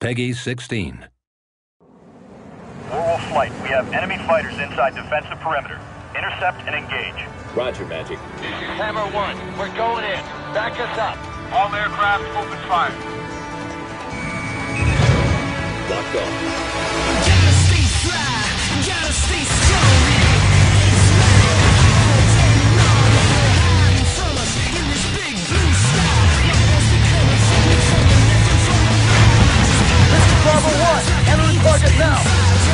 Peggy 16. Warwolf Flight, we have enemy fighters inside defensive perimeter. Intercept and engage. Roger, Magic. This is Hammer 1. We're going in. Back us up. All aircraft open fire. Now.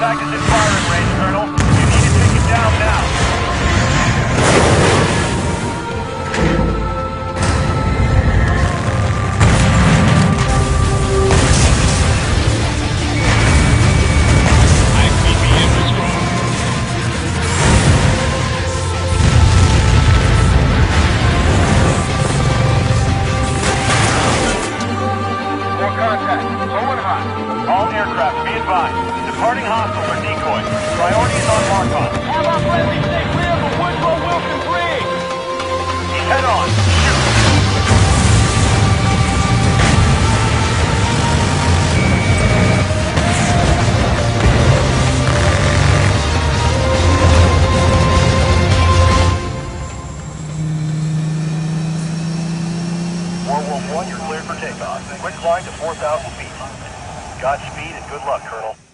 Contact is in firing range, Colonel. You need to take him down now. All aircraft, be advised. Departing hostiles are decoys. Priority is on Markov. Have our friendly stay clear of Woodrow Wilson Bridge. Head on. Shoot. Warwolf 1, you're cleared for takeoff. Quick climb to 4,000 feet. Godspeed and good luck, Colonel.